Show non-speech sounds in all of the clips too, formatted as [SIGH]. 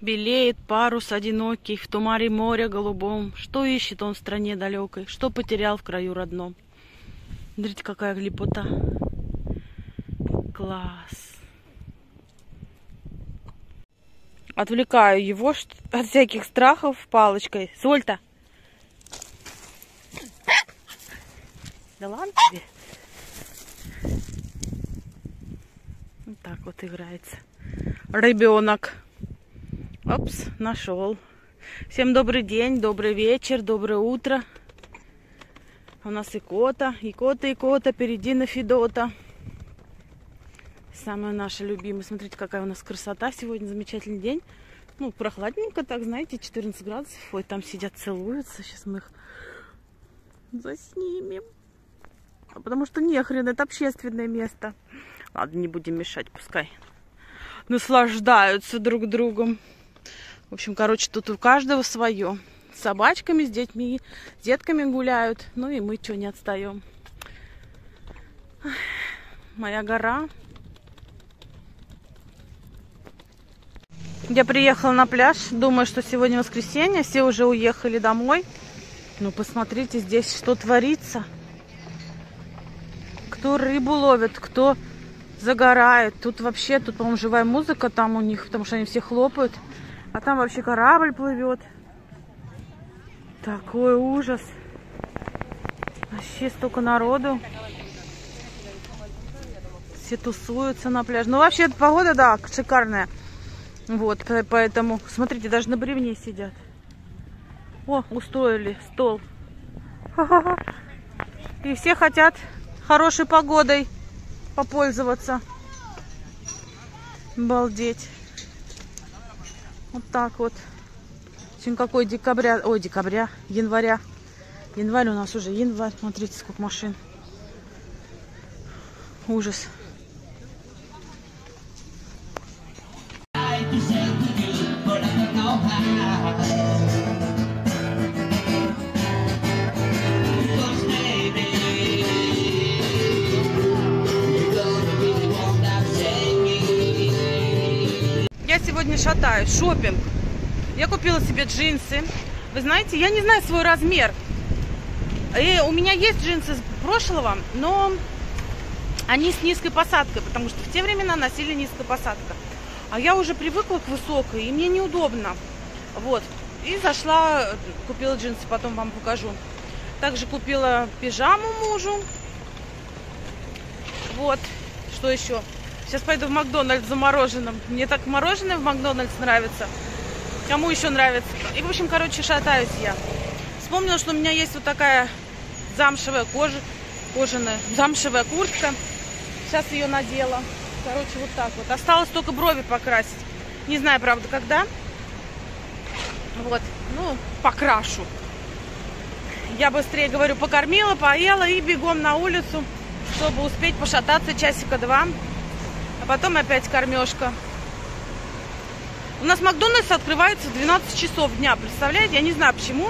Белеет парус одинокий в тумаре моря голубом. Что ищет он в стране далекой? Что потерял в краю родном? Смотрите, какая лепота. Класс. Отвлекаю его от всяких страхов палочкой. Сольта. Да ладно тебе. Вот так вот играется. Ребенок. Опс, нашел. Всем добрый день, добрый вечер, доброе утро. У нас и кота, и кота, и кота, впереди на Федота. Самая наша любимая. Смотрите, какая у нас красота сегодня, замечательный день. Ну, прохладненько так, знаете, 14 градусов. Ой, там сидят, целуются. Сейчас мы их заснимем. А потому что нехрен, это общественное место. Ладно, не будем мешать, пускай наслаждаются друг другом. В общем, короче, тут у каждого свое. С собачками, с детьми, с детками гуляют. Ну и мы что, не отстаем. Моя гора. Я приехала на пляж. Думаю, что сегодня воскресенье. Все уже уехали домой. Ну, посмотрите, здесь что творится. Кто рыбу ловит, кто загорает. Тут вообще, тут, по-моему, живая музыка там у них, потому что они все хлопают. А там вообще корабль плывет. Такой ужас. Вообще столько народу. Все тусуются на пляже. Ну, вообще, погода, да, шикарная. Вот, поэтому, смотрите, даже на бревне сидят. О, устроили стол. [LAUGHS] И все хотят хорошей погодой попользоваться. Балдеть. Вот так вот. Сегодня какой декабря, ой, декабря, января. Январь у нас уже январь. Смотрите, сколько машин. Ужас. Сегодня шатаюсь, шопинг. Я купила себе джинсы. Вы знаете, я не знаю свой размер. И у меня есть джинсы с прошлого, но они с низкой посадкой, потому что в те времена носили низкая посадка. А я уже привыкла к высокой, и мне неудобно. Вот. И зашла, купила джинсы, потом вам покажу. Также купила пижаму мужу. Вот. Что еще? Сейчас пойду в Макдональдс за мороженым. Мне так мороженое в Макдональдс нравится. Кому еще нравится? И, в общем, короче, шатаюсь я. Вспомнила, что у меня есть вот такая замшевая кожа, кожаная, замшевая куртка. Сейчас ее надела. Короче, вот так вот. Осталось только брови покрасить. Не знаю, правда, когда. Вот, ну, покрашу. Я быстрее, говорю, покормила, поела и бегом на улицу, чтобы успеть пошататься часика два а потом опять кормежка. У нас Макдональдс открывается в 12 часов дня, представляете? Я не знаю почему.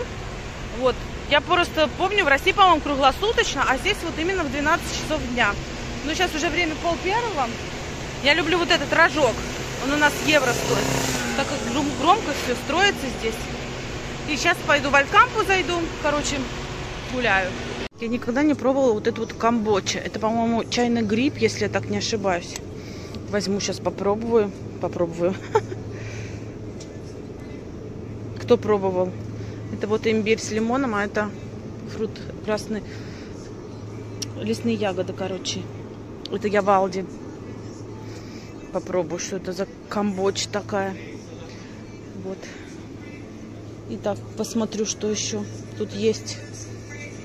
Вот. Я просто помню, в России, по-моему, круглосуточно, а здесь вот именно в 12 часов дня. Ну, сейчас уже время пол первого. Я люблю вот этот рожок. Он у нас евро стоит. Так как громко все строится здесь. И сейчас пойду в Алькампу зайду. Короче, гуляю. Я никогда не пробовала вот эту вот камбоча. Это, по-моему, чайный гриб, если я так не ошибаюсь. Возьму сейчас, попробую. Попробую. [LAUGHS] Кто пробовал? Это вот имбирь с лимоном, а это фрукт красный. Лесные ягоды, короче. Это я в. Попробую, что это за камбоч такая. Вот. Итак, посмотрю, что еще тут есть.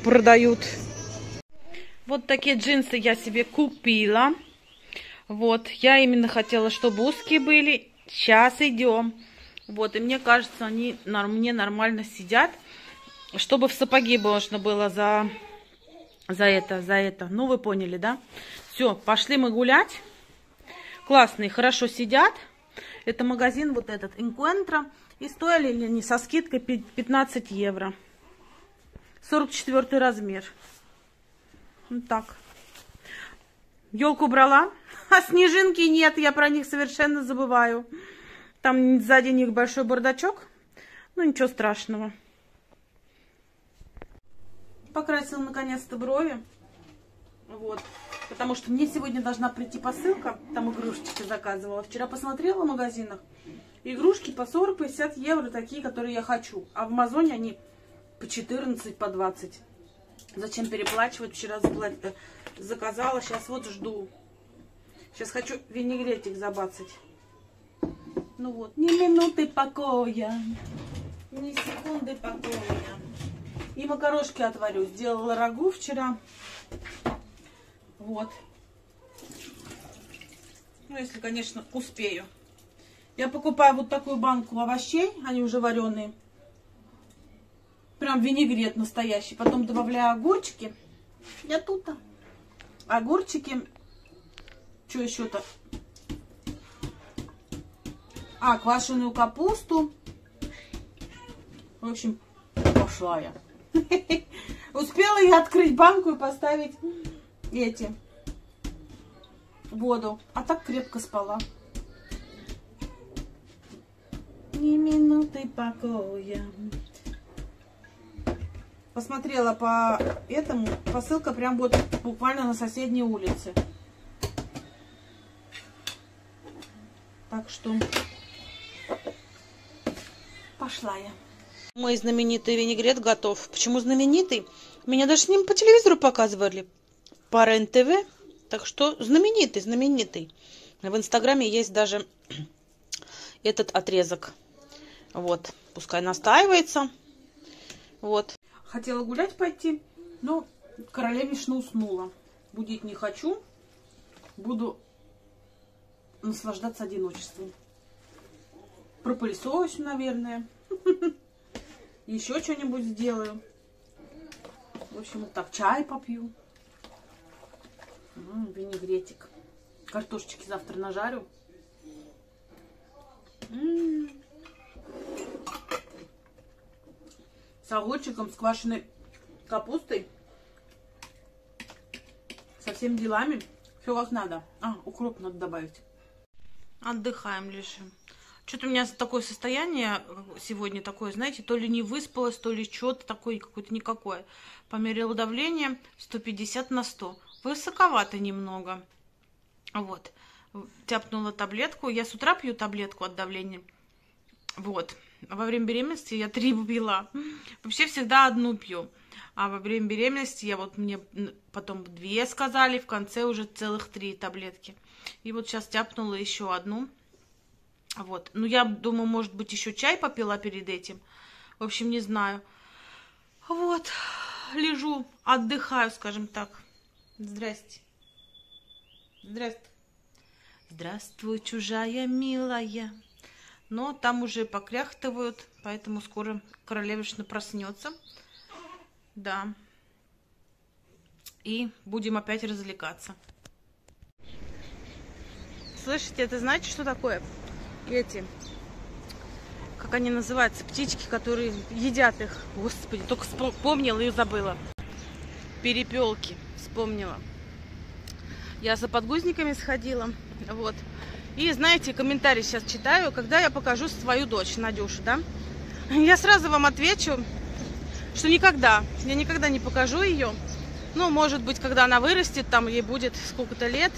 Продают. Вот такие джинсы я себе купила. Вот, я именно хотела, чтобы узкие были. Сейчас идем. Вот, и мне кажется, они мне нормально сидят. Чтобы в сапоги можно было за, за это, за это. Ну, вы поняли, да? Все, пошли мы гулять. Классные, хорошо сидят. Это магазин вот этот, Encuentro. И стоили они со скидкой 15 евро. 44 размер. Вот так. Елку брала, [LAUGHS] а снежинки нет, я про них совершенно забываю. Там сзади них большой бардачок. Ну, ничего страшного. Покрасила наконец-то брови. Вот. Потому что мне сегодня должна прийти посылка. Там игрушечки заказывала. Вчера посмотрела в магазинах. Игрушки по 40-50 евро, такие, которые я хочу. А в Амазоне они по 14, по 20. Зачем переплачивать? Вчера э, заказала, сейчас вот жду. Сейчас хочу винегретик забацать. Ну вот, ни минуты покоя, ни секунды покоя. И макарошки отварю. Сделала рагу вчера. Вот. Ну, если, конечно, успею. Я покупаю вот такую банку овощей, они уже вареные. Прям винегрет настоящий. Потом добавляю огурчики. Я тут. -то. Огурчики. Что еще-то? А, квашеную капусту. В общем, пошла я. [LAUGHS] Успела я открыть банку и поставить эти воду. А так крепко спала. Ни минуты покоя. Посмотрела по этому. Посылка прям вот буквально на соседней улице. Так что пошла я. Мой знаменитый винегрет готов. Почему знаменитый? Меня даже с ним по телевизору показывали. По РЕН-ТВ. Так что знаменитый, знаменитый. В Инстаграме есть даже [CLEARS THROAT] этот отрезок. Вот. Пускай настаивается. Вот. Хотела гулять пойти, но королевишна уснула. Будить не хочу. Буду наслаждаться одиночеством. Пропылесосю, наверное. [LAUGHS] Еще что-нибудь сделаю. В общем, вот так чай попью. М -м, винегретик. Картошечки завтра нажарю. М. С огурчиком, с квашеной капустой. Со всеми делами. Все как надо. А, укроп надо добавить. Отдыхаем, лишим. Что-то у меня такое состояние сегодня такое, знаете, то ли не выспалась, то ли что-то такое какое-то никакое. Померила давление 150 на 100. Высоковато немного. Вот. Тяпнула таблетку. Я с утра пью таблетку от давления. Вот. Во время беременности я три пила. Вообще всегда одну пью. А во время беременности я вот мне потом две сказали, в конце уже целых три таблетки. И вот сейчас тяпнула еще одну. Вот. Ну, я думаю, может быть, еще чай попила перед этим. В общем, не знаю. Вот. Лежу, отдыхаю, скажем так. Здрасте. Здрасте. Здравствуй, чужая милая. Но там уже покряхтывают, поэтому скоро королевишна проснется. Да. И будем опять развлекаться. Слышите, это знаете, что такое? эти, как они называются, птички, которые едят их. Господи, только вспомнила и забыла. Перепелки, вспомнила. Я за подгузниками сходила, вот. И знаете, комментарий сейчас читаю, когда я покажу свою дочь, Надюшу, да? Я сразу вам отвечу, что никогда, я никогда не покажу ее. Ну, может быть, когда она вырастет, там ей будет сколько-то лет,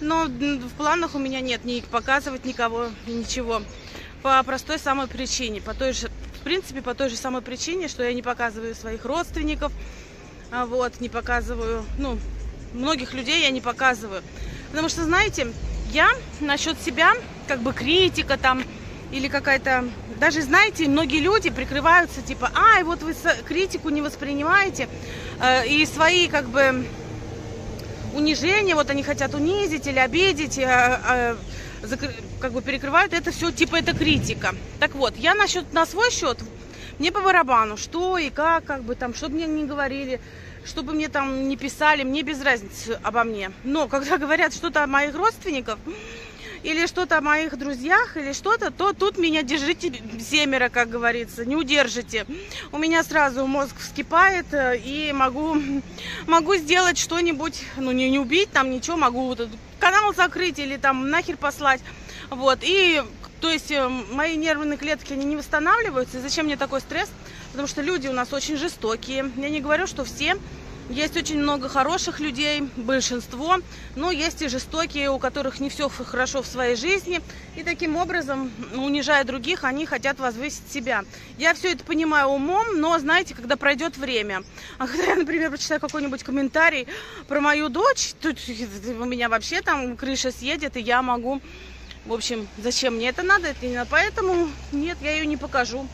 но в планах у меня нет ни показывать никого, ничего. По простой самой причине, по той же, в принципе, по той же самой причине, что я не показываю своих родственников, а вот, не показываю, ну, многих людей я не показываю. Потому что, знаете, я насчет себя, как бы критика там, или какая-то... Даже, знаете, многие люди прикрываются, типа, ай, вот вы критику не воспринимаете, э, и свои, как бы, унижение, вот они хотят унизить или обидеть, а, а, как бы перекрывают это все, типа это критика. Так вот, я насчет, на свой счет, мне по барабану, что и как, как бы там, что мне не говорили, чтобы мне там не писали, мне без разницы обо мне. Но когда [LAUGHS] говорят что-то о моих родственниках, или что-то о моих друзьях, или что-то, то тут меня держите семеро, как говорится, не удержите. У меня сразу мозг вскипает, э, и могу, могу сделать что-нибудь, ну не, не убить там ничего, могу канал закрыть или там нахер послать. Вот, и То есть э, мои нервные клетки, они не восстанавливаются. И зачем мне такой стресс? Потому что люди у нас очень жестокие. Я не говорю, что все. Есть очень много хороших людей, большинство, но есть и жестокие, у которых не все хорошо в своей жизни. И таким образом, унижая других, они хотят возвысить себя. Я все это понимаю умом, но, знаете, когда пройдет время. А когда я, например, прочитаю какой-нибудь комментарий про мою дочь, тут у меня вообще там крыша съедет, и я могу... В общем, зачем мне это надо? Это не надо. Поэтому нет, я ее не покажу.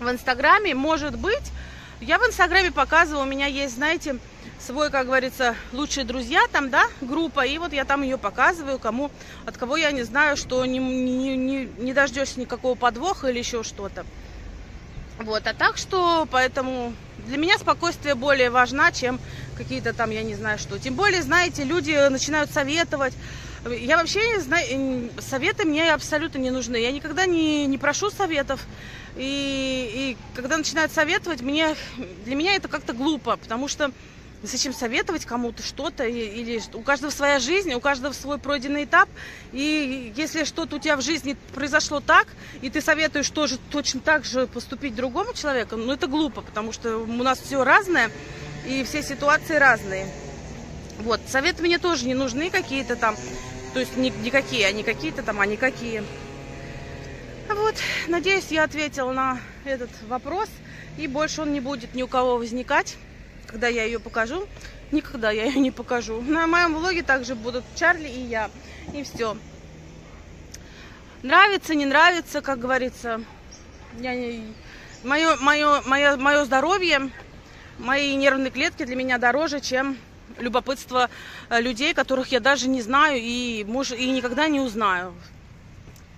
В Инстаграме, может быть, я в Инстаграме показывала, у меня есть, знаете, свой, как говорится, лучшие друзья там, да, группа, и вот я там ее показываю, кому, от кого я не знаю, что не, не, не, не дождешься никакого подвоха или еще что-то. Вот, а так что, поэтому для меня спокойствие более важно, чем какие-то там, я не знаю что. Тем более, знаете, люди начинают советовать. Я вообще не знаю, советы мне абсолютно не нужны. Я никогда не, не прошу советов. И, и когда начинают советовать, мне, для меня это как-то глупо, потому что зачем советовать кому-то что-то, или у каждого своя жизнь, у каждого свой пройденный этап, и если что-то у тебя в жизни произошло так, и ты советуешь тоже точно так же поступить другому человеку, ну это глупо, потому что у нас все разное, и все ситуации разные. Вот, советы мне тоже не нужны какие-то там, то есть не, никакие, а не какие-то там, а никакие. Вот, надеюсь, я ответила на этот вопрос. И больше он не будет ни у кого возникать, когда я ее покажу. Никогда я ее не покажу. На моем влоге также будут Чарли и я. И все. Нравится, не нравится, как говорится. Я не... Мое, мое, мое, мое здоровье, мои нервные клетки для меня дороже, чем любопытство э, людей, которых я даже не знаю и, может, и никогда не узнаю.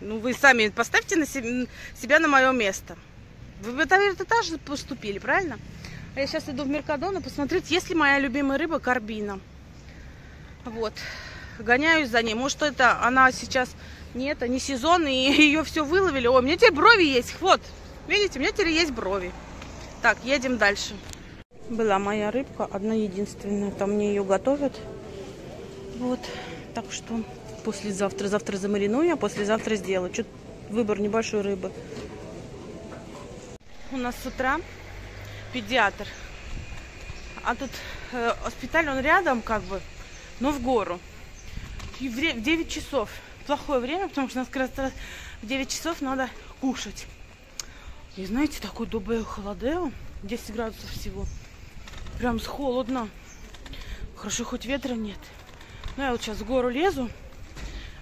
Ну, вы сами поставьте на себя, себя на мое место. Вы наверное, тоже поступили, правильно? А я сейчас иду в Меркадон и посмотреть, есть ли моя любимая рыба карбина. Вот. Гоняюсь за ней. Может, это она сейчас не это, не сезон, и [LAUGHS] ее все выловили. О, у меня теперь брови есть. Вот. Видите, у меня теперь есть брови. Так, едем дальше. Была моя рыбка, одна единственная. Там мне ее готовят. Вот. Так что послезавтра. Завтра замариную, а послезавтра сделаю. Чуть выбор небольшой рыбы. У нас с утра педиатр. А тут э, госпиталь, он рядом как бы, но в гору. И в 9 часов. Плохое время, потому что у нас как раз в 9 часов надо кушать. И знаете, такой добрый холодео, 10 градусов всего. Прям с холодно. Хорошо, хоть ветра нет. Ну, я вот сейчас в гору лезу.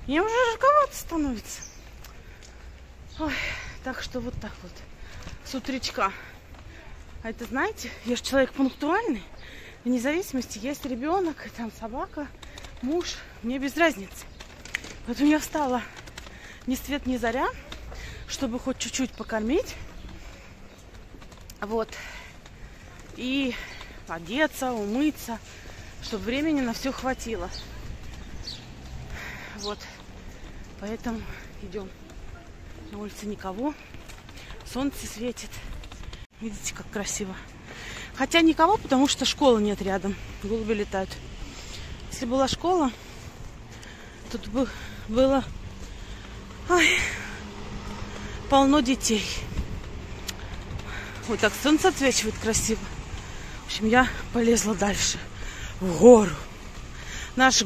Мне уже жарковато становится. Ой, так что вот так вот. С утречка. А это, знаете, я же человек пунктуальный. Вне зависимости, есть ребенок, там собака, муж. Мне без разницы. Поэтому я встала ни свет, ни заря, чтобы хоть чуть-чуть покормить. Вот. И одеться, умыться, чтобы времени на все хватило. Вот. Поэтому идем. На улице никого. Солнце светит. Видите, как красиво. Хотя никого, потому что школы нет рядом. Голуби летают. Если была школа, тут бы было ой, полно детей. Вот так солнце отсвечивает красиво. Общем, я полезла дальше. В гору. Наш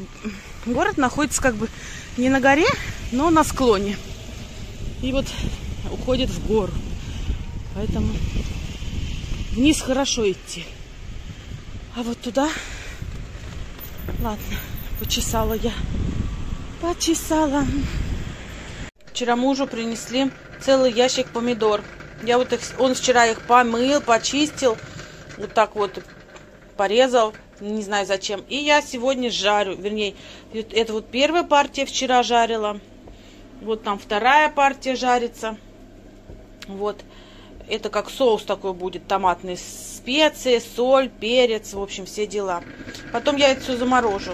город находится как бы не на горе, но на склоне. И вот уходит в гору. Поэтому вниз хорошо идти. А вот туда... Ладно, почесала я. Почесала. Вчера мужу принесли целый ящик помидор. Я вот их, он вчера их помыл, почистил, вот так вот порезал, не знаю зачем. И я сегодня жарю, вернее, это вот первая партия вчера жарила. Вот там вторая партия жарится. Вот. Это как соус такой будет, томатный. Специи, соль, перец, в общем, все дела. Потом я это все заморожу.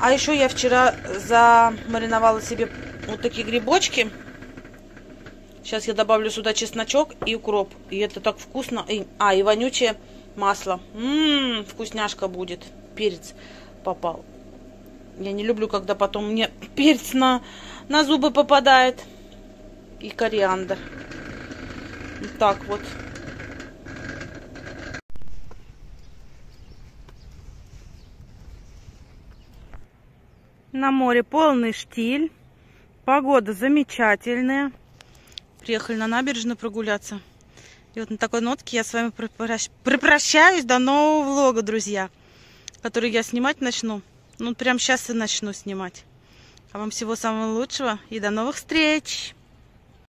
А еще я вчера замариновала себе вот такие грибочки. Сейчас я добавлю сюда чесночок и укроп. И это так вкусно. И, а, и вонючее масло. Ммм, вкусняшка будет. Перец попал. Я не люблю, когда потом мне перец на, на зубы попадает. и кориандр. Вот так вот. На море полный штиль. Погода замечательная. Приехали на набережную прогуляться. И вот на такой нотке я с вами прощаюсь. До нового влога, друзья. Который я снимать начну. Ну, прям сейчас и начну снимать. А вам всего самого лучшего и до новых встреч!